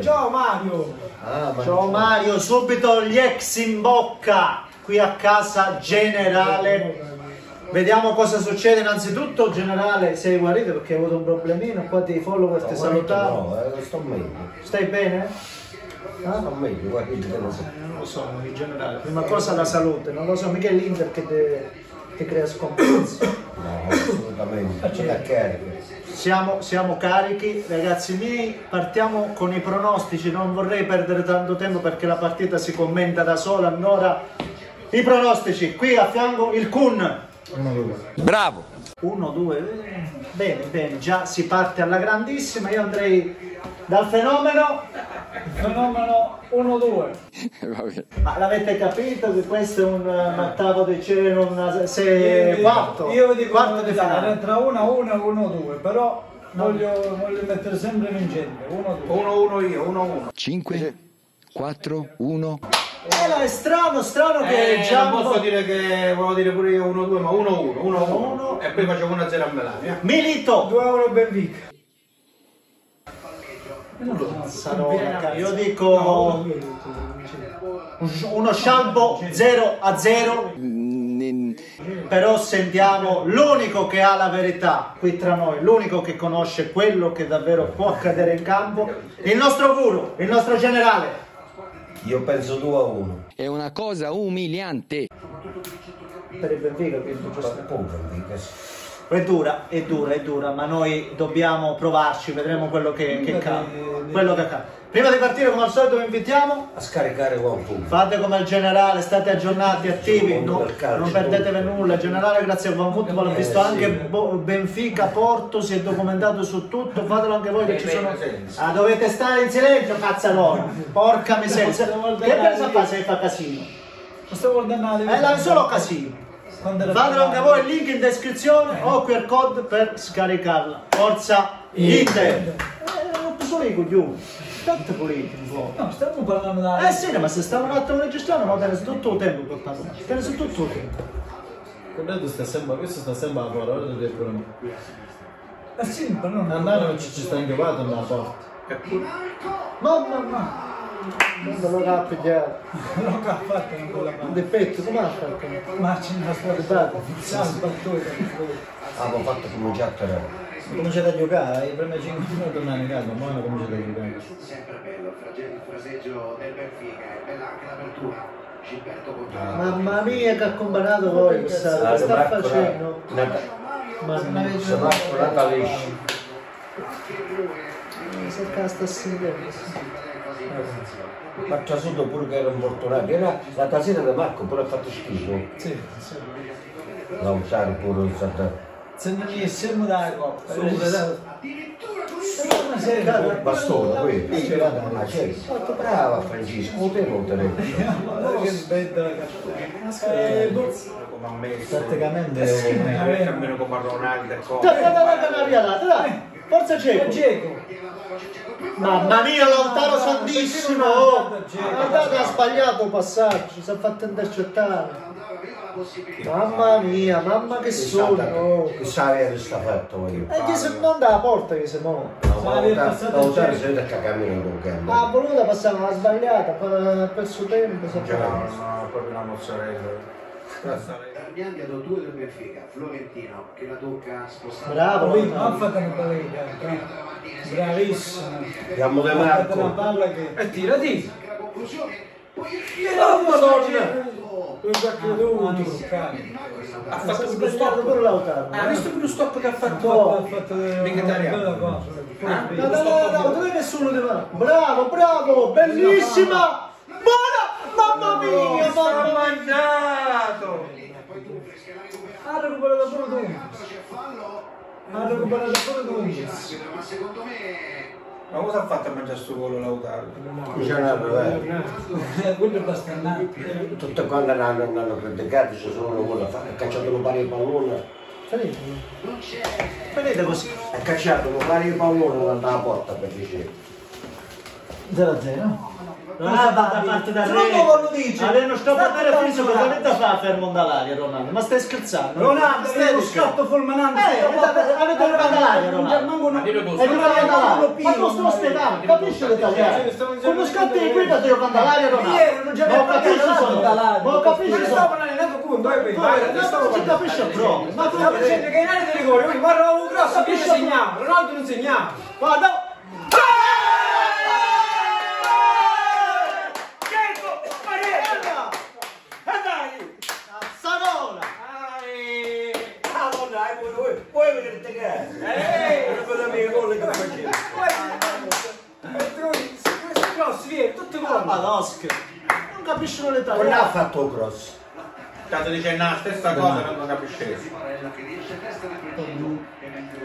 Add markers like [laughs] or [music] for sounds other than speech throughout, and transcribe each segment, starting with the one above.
Ciao Mario! Ah, ma Ciao Mario, subito gli ex in bocca qui a casa generale. Vediamo cosa succede. Innanzitutto, generale, sei guarito perché hai avuto un problemino. Qua ti follower ti salutano. No, eh, sto meglio. Stai bene? Ah? Sto meglio, guarda che te lo so. Non lo so, in generale. Prima cosa la salute, non lo so, mica è l'Inter che ti, crea scompensi. No, assolutamente. C'è da carica. Siamo, siamo carichi, ragazzi miei, partiamo con i pronostici, non vorrei perdere tanto tempo perché la partita si commenta da sola, allora i pronostici, qui a fianco il Kun. Bravo! 1, 2, bene, bene, già si parte alla grandissima, io andrei dal fenomeno, Fenomeno 1-2. Vabbè. ma l'avete capito che questo è un eh, ottavo di cielo, una, se, quarto, Io vi dico quarto di finale. tra 1-1 e 1-2, però voglio, voglio mettere sempre vincente. 1-2. 5, 4, 1. Eh, no, è strano, strano che Eh, già non posso dire che volevo dire pure io 1-2, ma 1-1, 1-1 e poi facevo 1-0 a Melania. Milito! 2 euro Benfica. Sarò, io dico uno scialbo 0 a 0 però sentiamo l'unico che ha la verità qui tra noi l'unico che conosce quello che davvero può accadere in campo il nostro guru il nostro generale Io penso 2 a 1. È una cosa umiliante. per il Benfica quindi mica. è dura è dura è dura ma noi dobbiamo provarci vedremo quello che, che accade quello che accade prima di partire come al solito vi invitiamo A scaricare qualcuno. Fate come il generale, state aggiornati, attivi, no- non perdetevi nulla. Il generale, grazie a Football, ha Eh, visto sì. anche Benfica, Porto, si è documentato su tutto. Fatelo anche voi che ci sono. Ah, dovete stare in silenzio, cazzaroni. Porca miseria. Se- Che pensa fa se fa casino? Non sto guardando Eh, là, solo casino. Fatelo anche voi, il link in descrizione o QR code per scaricarla. Forza Inter! Eh, non solo i coglioni. Tanto puliti un po'. No, stiamo parlando da... Eh sì, ma se stavo un attimo registrando, ma te tutto il tempo portato. Te ne tutto il tempo. Quello sta sempre, questo sta sempre a devi pure me. Eh sì, però non... Andare ci, ci sta inchiavato nella porta. Mamma mia! Non lo capo già. Non l'ho fatto in quella parte. De petto, come ha fatto? Ma c'è una squadra. Salva il Avevo fatto come già tre. Ho cominciato a giocare, i primi 5 minuti non hanno caldo, ma hanno cominciato a giocare. sempre bello il fraseggio del Benfica, è bella anche l'apertura. Mamma mia che ha combinato voi questa, che sta facendo? Mamma mia, Sono Marco Natalisci. se casta sì. Faccia sotto pure che era un fortunato. Era la tasera di Marco, pure ha fatto schifo. Sì, sì. La usare pure il Santa. Se non gli siamo da coppa. Bastone, c'è. Fatto brava Francesco, te non te ne Che bella Eh, come ha messo. Praticamente Eh, Almeno come a Ronaldo e come. Dai, dai, dai, dai, dai! Forza Ceco! Geco. Mamma mia, Lautaro santissimo! Guardate, ha sbagliato il passaggio, si è fatto intercettare. Mamma mia, mamma che sono! Chissà che sta fatto io. E chi se non dalla porta che si muove? Lautaro si vede che cammina con Ma ha voluto passare una sbagliata, ha perso tempo. Già, no, proprio una mozzarella. Darmian ha dato due del Benfica, Florentino che la tocca spostare. Bravo, ha fatto una bella idea. Bravissimo. Andiamo da Ha fatto una Marco. palla che... E tira, tira. La conclusione, poi Oh, Madonna! Non ci ha creduto. Ha fatto sbagliato stop. pure Lautaro. Ha visto più stop che ha fatto? No. Ha fatto una Vegetariano. cosa. Ah? No, no, no, no, dove nessuno mano? Bravo, bravo, bellissima! Buona! Mamma mia, mamma mia! mangiato! Ha recuperato pure tu. Ha recuperato pure tu. ma secondo me Ma cosa ha fatto a mangiare sto volo Lautaro? C'è una novella. Eh, Quello è bastannante. Tutte quando hanno, hanno criticato ci sono uno fa- ha cacciato un pari di pallone. Finite. Finite così. Ha cacciato un pari di pallone dalla porta per dice. 0 a 0. Ronaldo da parte da Se non lo. Allora non sto a parlare parlando. non è da fare fermo dall'aria Ronaldo, ma stai scherzando? Ronaldo, stai è lo scatto fulminante. Eh, avete il vandalario Ronaldo. Ma E non stai- è vandalario. Ma tu sto spiegando, capisci l'italiano? Come scatti di guida devo vandalario Ronaldo? Ieri non c'è Ma lo mai capisci solo? vandalario. Ma lo capisci stavo allenando punto, eh, per- Vai, non si capisce proprio. Ma tu Stavo dicendo che in area di rigore, quindi guarda un grosso, Capisci capisci segnava, Ronaldo non segnava. Guarda! Cazzarola! Puoi vedere te che è? Non vedo mica gol che facevo. Questi cross, Madosche! Non capiscono Non ha l'italiano. fatto cross. State dicendo la stessa cosa non lo capisce.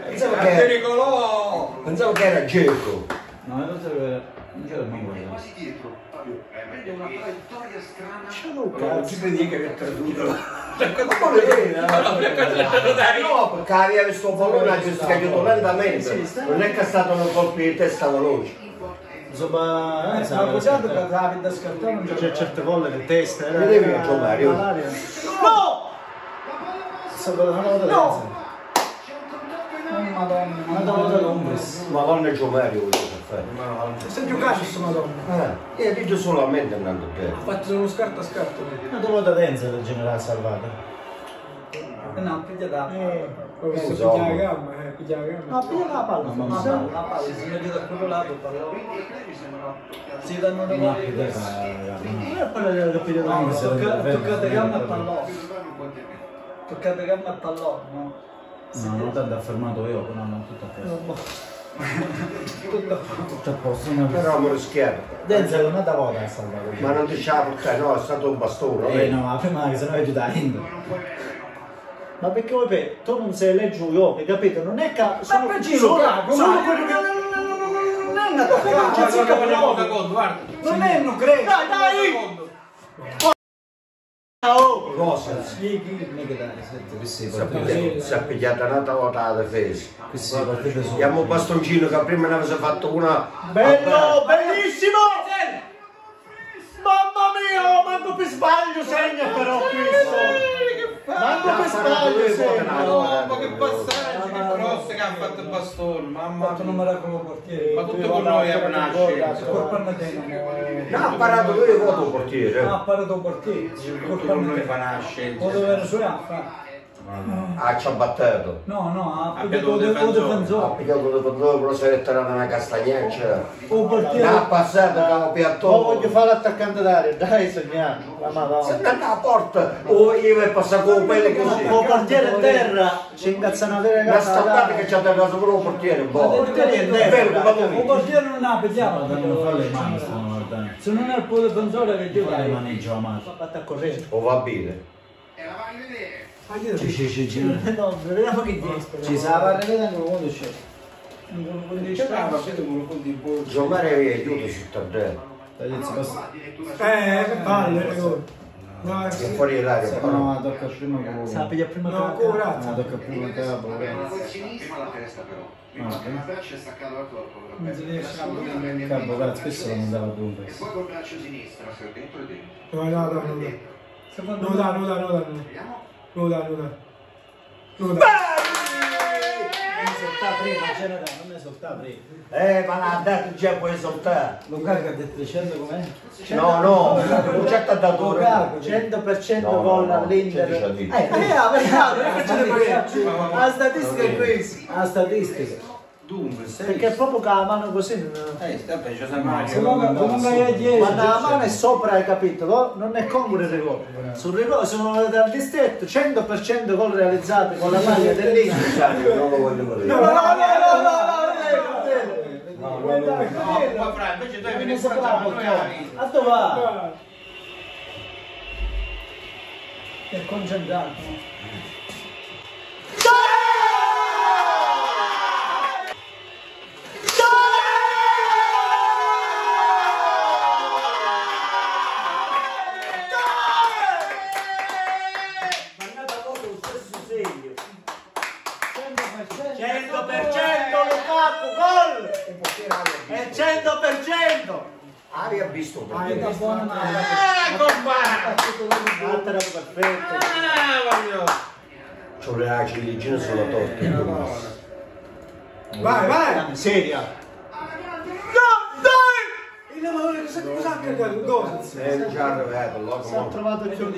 Pensavo È che, pericoloso! pensavo che era Geco. No, non so che... Non c'era quello. quasi dietro. È meglio una traiettoria strana. Ci vedi che è perduto. [laughs] No, No, perché aveva questo volume che si è caduto lentamente. Non è che è stato un colpo di testa veloce. Insomma, eh, Ma sai, guardate che la da scartare non c'è certe volte che testa era. Vedevi il Giovanni? malaria. No! No! Oh, Madonna, volta l'ombres. Madonna Gio Mario quello che fa. Stai giocando su Madonna. Eh, io dico solamente andando bene. Ho fatto uno scarto a scarto. Una volta densa del generale salvato. Eh no, piglia da. Ho visto visto piglia piglia la la gamba, eh, piglia la palla. Ma ma- no, la palla si mette da quello lato, però. Si danno una No, volta. che te fa, raga, no. Non me. tocca- toccate gamba al pallone. Toccate gamba al pallone, no? No, non tanto affermato io, no, no, tutto a posto. Tutto a posto, ma... Però mi rischiato. Denzel non è da volta a salvato. Ma non diceva perché no, è stato un bastone. Eh no, ma prima che se no è giù da Indo. Ma perché vuoi per- tu non sei legge un gioco, capito? Non è che sono per giro, sono- cago, sono ma- quello che non è una Perché non c'è Guarda. Non è, non credo. Dai, dai! Oh! Cosa? Non che Si è pigliata- si è pigliata una volta alla difesa. Questi partite sono... Abbiamo un bastoncino che prima ne aveva fatto una. Bello, bellissimo! Mamma mia, manco per sbaglio segna però questo! Manco per sbaglio segna! No, ma che passaggio, che cross che ha fatto il bastone, mamma Fatto un mia. miracolo portiere. Ma tutto con noi a nascere. Colpa a te, No, ha parato e voto il portiere. Ha parato un portiere. Tutto Colpa con noi a fa te. nascere. O dove era affa? Ah, ci ha battuto. No, no, ha Ha pigliato pigliato il il difensore. Ha pigliato il difensore, però si è rettirata una castagnaccia. O Ne ha portiere. passato, che ha Oh, piatto. voglio fare l'attaccante d'aria, dai segniamo, la Se madonna. non alla porta, o io mi passa con pelle così. O portiere in terra, ci incazzano a vedere La stampata che ci ha dato pure un portiere, un po'. portiere È terra. lui. portiere non ha pigliato. Non fa le mani, stanno guardando. Se non è il tuo difensore che Io gioca. le maneggio a mano. Vatti a correre. O va bene. E la vai a vedere. Ci, ci, ci, ci. No, vediamo che dice. Ci sa la rivede anche quando c'è. Giocare aiuto su terreno. Ragazzi, basta. Eh, che palle. No, È fuori l'aria, No, però. ma tocca prima con Sa piglia prima No, che- ancora. No, tocca prima capo. Con la sinistra la testa però. Ah, Il braccio è staccato dal corpo. Non si. Capo, guarda, spesso non dava E dunque. poi col braccio sinistro, se dentro e dentro. No, no, no, no. Non dà, non dà, non dà. Vediamo. Non dà. Non esultare prima, non esultare prima. Eh, ma l'ha dato già puoi esultare. Lukaku ha detto 100 com'è? No, no, non c'è dato Lukaku, 100% No, no, gol no, all'Inter. 110. Eh, eh, la verità, non è che ce ne. La statistica è questa. La statistica. Dunque, sei... Perché proprio con la mano così non... Eh, vabbè, c'è sempre Comunque comunque è 10. Quando la mano è sopra, hai capito? no? Non è congruo il rigore. Sul rigore sono dal distretto 100% gol realizzati con la maglia dell'Inter. Non lo voglio vedere. No, no, no, no, no, no, No. No, ma fra, invece tu hai venuto a noi A dove va? È concentrato. 100% Lukaku, gol! È 100%! Aria visto Ah, perché è buona ma... Eh, compà! L'altra era perfetta. Ah, voglio! c'ho le ciliegine sulla torta. Vai, vai! La cambiato? Dove? È già arrivato, lo Si è trovato più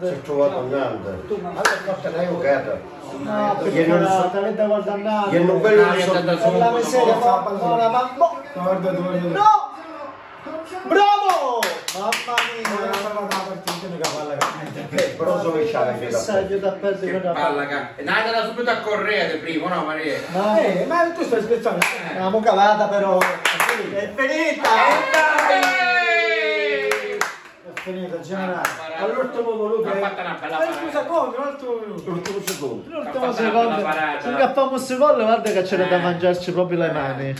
Si è trovato niente. Ma le cose lei giocata. No, perché non so- la avete guardato. Gli hanno bello Ah, di è so- andata Per la miseria, ma... la guarda. No! Bravo! Mamma mia! stava la partita, mica palla che Eh, però so che c'ha la chiesa. Messaggio da perdere Che quella palla che... Andate subito a Correa di primo, no Maria? No, Eh, ma tu stai scherzando? l'abbiamo cavata però. È finita! È finita, generale. All'ultimo voluto. Ha fatto una bella Ma scusa, parata. come? Un altro minuto. L'ultimo secondo. L'ultimo Ha fatto una secondo. parata. Se cappamo un secondo, guarda che c'era da Eh. mangiarci proprio le mani.